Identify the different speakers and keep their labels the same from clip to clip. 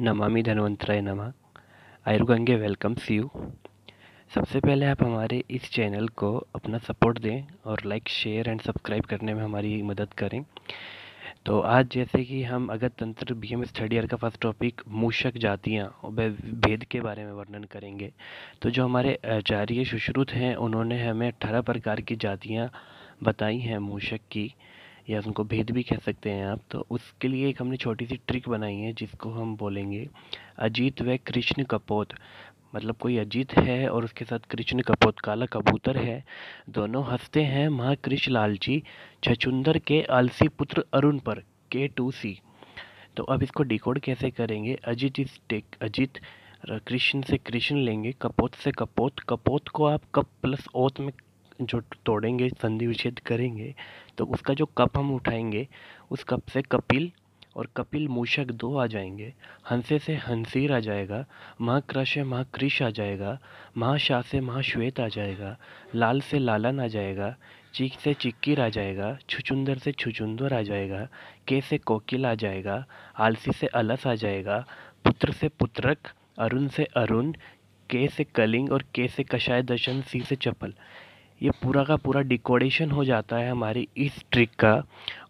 Speaker 1: नमामि धनवंतराय नमः। आयुर्गंगे वेलकम्स यू। सबसे पहले आप हमारे इस चैनल को अपना सपोर्ट दें और लाइक, शेयर एंड सब्सक्राइब करने में हमारी मदद करें। तो आज जैसे कि हम अगर तंत्र बी एम थर्ड ईयर का फ़र्स्ट टॉपिक मूषक जातियाँ भेद के बारे में वर्णन करेंगे। तो जो हमारे आचार्य सुश्रुत हैं, उन्होंने हमें अठारह प्रकार की जातियाँ बताई हैं मूषक की। या उनको भेद भी कह सकते हैं आप तो उसके लिए एक हमने छोटी सी ट्रिक बनाई है, जिसको हम बोलेंगे अजीत व कृष्ण कपोत। मतलब कोई अजीत है और उसके साथ कृष्ण कपोत काला कबूतर है, दोनों हँसते हैं महाकृष्ण लालची छछुंदर के आलसी पुत्र अरुण पर के टू सी तो अब इसको डिकोड कैसे करेंगे? अजीत इस टेक, अजित कृष्ण से कृष्ण लेंगे, कपोत से कपोत कपोत को आप कप प्लस ओत में जो तोड़ेंगे, संधि विच्छेद करेंगे तो उसका जो कप हम उठाएँगे, उस कप से कपिल और कपिल मूषक दो आ जाएँगे। हंसे से हंसीर आ जाएगा, महाक्रश से महाकृष आ जाएगा, महाशाह से महाश्वेत आ जाएगा, लाल से लालन आ जाएगा, चीख से चिक्कीर आ जाएगा, छुचुंदर से छुचुंदर आ जाएगा, के से कोकिल आ जाएगा, आलसी से अलस आ जाएगा, पुत्र से पुत्रक, अरुण से अरुण, के से कलिंग और के से कषाय दशन सी से चपल। ये पूरा का पूरा डिकोडेशन हो जाता है हमारी इस ट्रिक का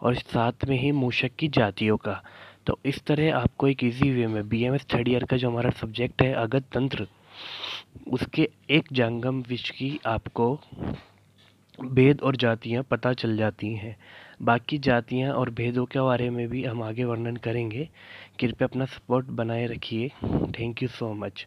Speaker 1: और साथ में ही मूषक की जातियों का। तो इस तरह आपको एक इजी वे में B M S third year का जो हमारा सब्जेक्ट है, अगत तंत्र, उसके एक जंगम विषय की आपको भेद और जातियाँ पता चल जाती हैं। बाकी जातियाँ और भेदों के बारे में भी हम आगे वर्णन करेंगे। कृपया अपना सपोर्ट बनाए रखिए। Thank you so much